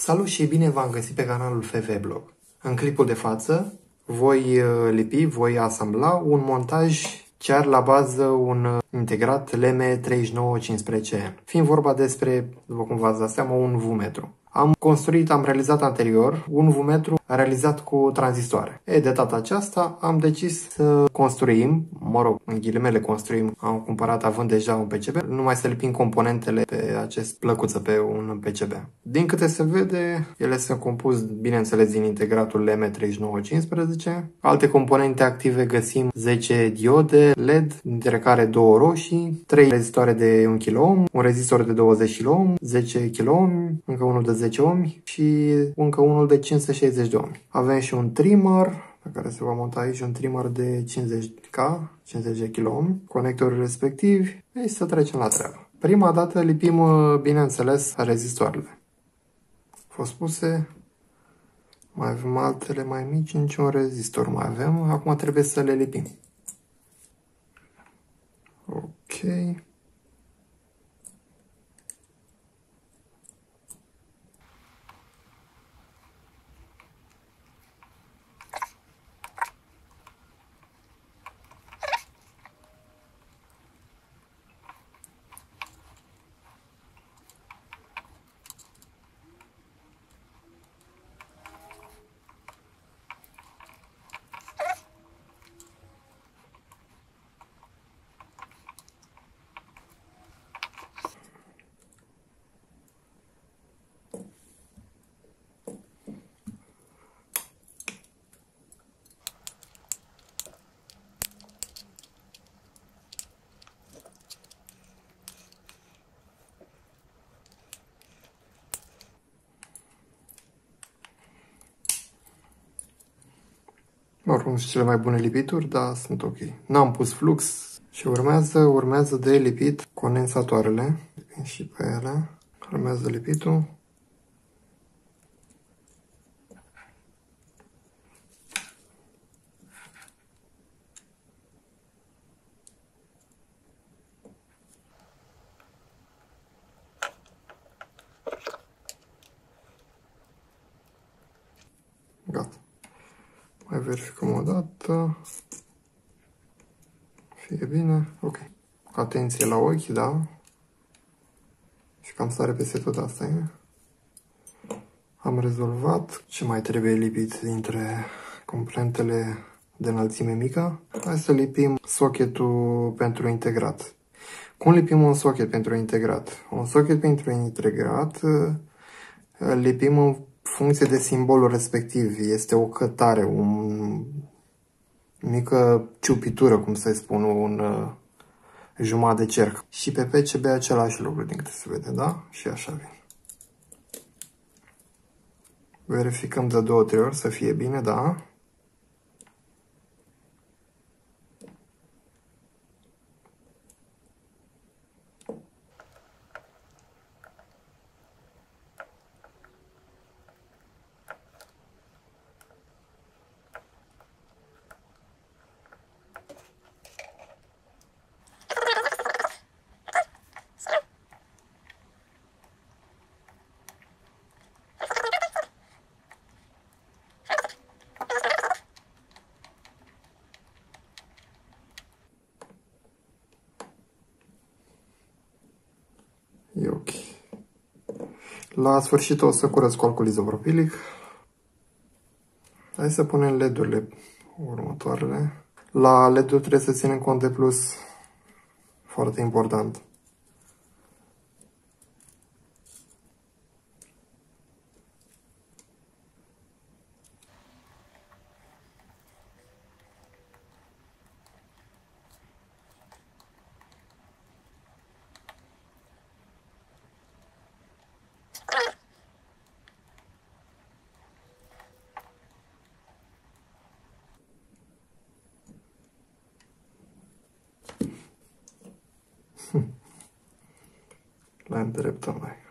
Salut și bine v-am găsit pe canalul FV Blog. În clipul de față voi uh, lipi, voi asambla un montaj chiar la bază un uh, integrat LM3915N. Fiind vorba despre, după cum v-ați dat seama, un V-metru. Am construit, am realizat anterior un V-metru realizat cu tranzistoare. E, de data aceasta am decis să construim, mă rog, în ghilimele construim, am cumpărat având deja un PCB, numai să lipim componentele pe acest plăcuță pe un PCB. Din câte se vede, ele sunt compus, bineînțeles, din integratul LM3915. Alte componente active găsim 10 diode LED, dintre care două roșii, 3 rezistoare de 1 kΩ, un rezistor de 20 kΩ, 10 kΩ, încă unul de 10 ohmi și încă unul de 560 de ohmi. Avem și un trimmer pe care se va monta aici un trimmer de 50K, 50 kΩ, conectorul respectivi, și să trecem la treabă. Prima dată lipim, bineînțeles, rezistoarele. Au fost puse, mai avem altele mai mici, niciun rezistor mai avem, acum trebuie să le lipim. Ok. Oricum sunt cele mai bune lipituri, dar sunt ok. N-am pus flux și urmează, urmează de lipit condensatoarele. Și pe ele. Urmează lipitul. Gata. Mai verificăm o dată. Fie bine. Ok. Atenție la ochi, da? Și cam sare peste tot asta, e? Am rezolvat. Ce mai trebuie lipit dintre componentele de înălțime mică? Hai să lipim socketul pentru integrat. Cum lipim un socket pentru integrat? Un socket pentru integrat lipim în funcție de simbolul respectiv. Este o cătare, o mică ciupitură, cum să-i spun, un uh, jumătate de cerc. Și pe PCB același lucru, din câte se vede, da? Și așa vine. Verificăm de două, trei ori să fie bine, da? E ok. La sfârșit o să curăț cu alcool izopropilic. Hai să punem LED-urile următoarele. La LED-uri trebuie să ținem cont de plus foarte important. La îndreptăm mai.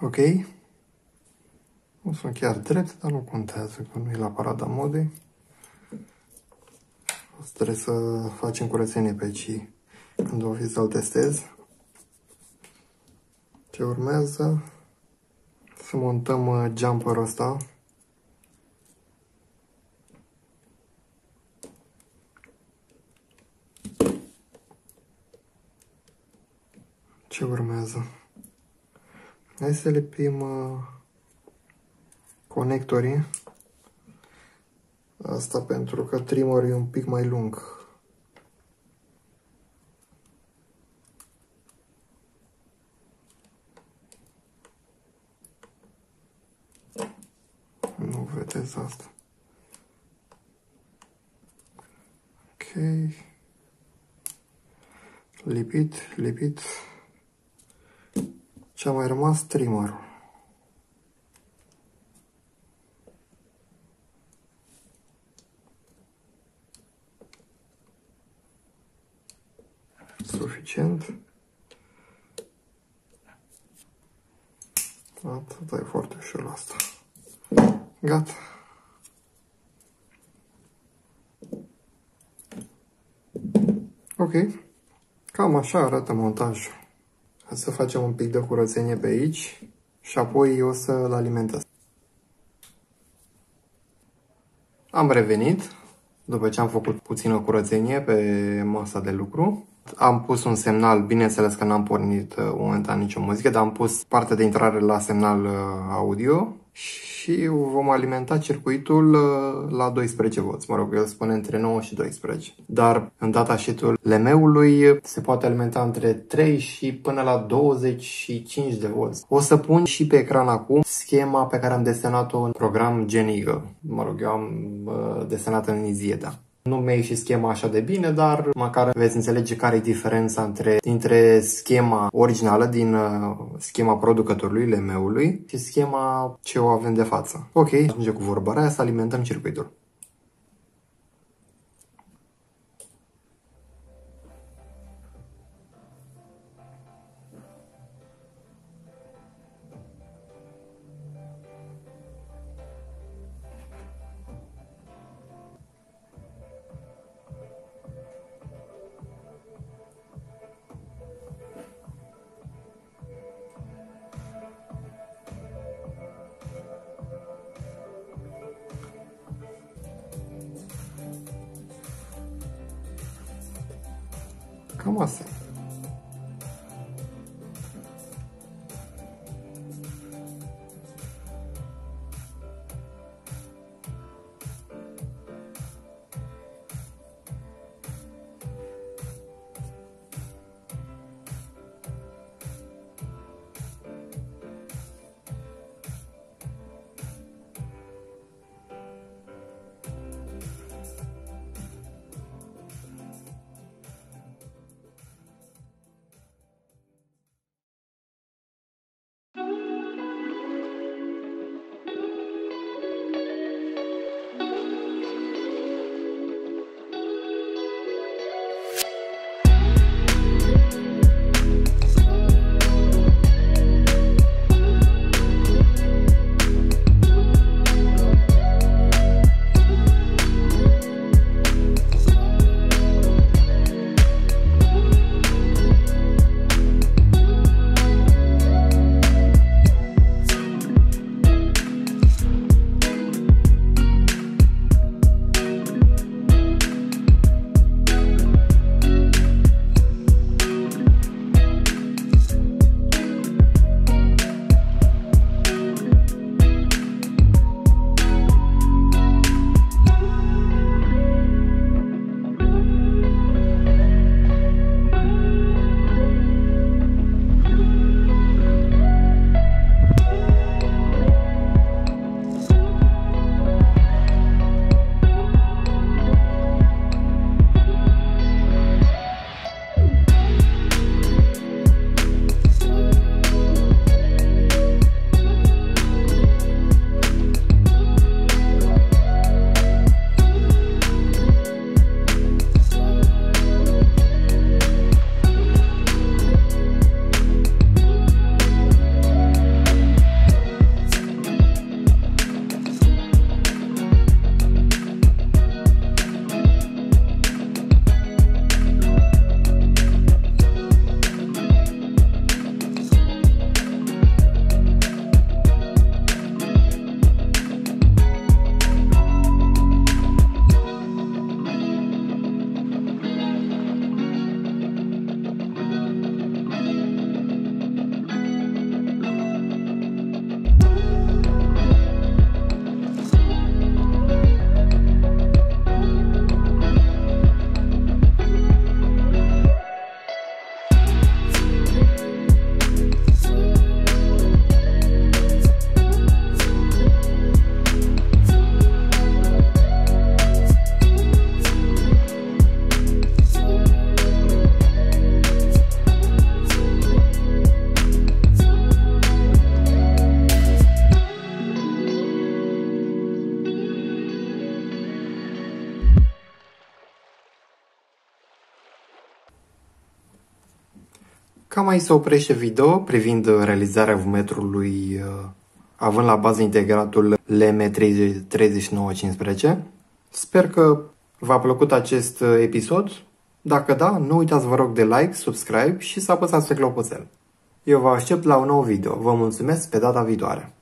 Ok? Nu sunt chiar drept, dar nu contează, că nu e la parada modei. O să trebuie să facem curățenie pe aici când o fi să-l testez. Ce urmează? Să montăm uh, jumperul ăsta. Ce urmează? Hai să lipim uh, conectorii. Asta pentru că trimmerul e un pic mai lung. Nu vedeți asta. Ok. Lipit, lipit. Ce-a mai rămas? Trimmerul. Suficient. Atât e foarte ușor asta. Gata. Ok. Cam așa arată montajul. Să facem un pic de curățenie pe aici și apoi o să-l alimentez. Am revenit după ce am făcut puțină curățenie pe masa de lucru. Am pus un semnal, bineînțeles că n-am pornit uh, momentan nicio muzică, dar am pus partea de intrare la semnal uh, audio și vom alimenta circuitul uh, la 12 V. Mă rog, el spune între 9 și 12. Dar în data sheet-ul LM-ului se poate alimenta între 3 și până la 25 de V. O să pun și pe ecran acum schema pe care am desenat-o în program Geniga. Mă rog, eu am uh, desenat în Izieda. Nu mi-a ieșit schema așa de bine, dar măcar veți înțelege care e diferența între, dintre schema originală din uh, schema producătorului LM-ului și schema ce o avem de față. Ok, ajunge cu vorba aia să alimentăm circuitul. かもしれません。Cam aici se oprește video privind realizarea vumetrului uh, având la bază integratul LM3915. Sper că v-a plăcut acest episod. Dacă da, nu uitați vă rog de like, subscribe și să apăsați pe clopoțel. Eu vă aștept la un nou video. Vă mulțumesc pe data viitoare!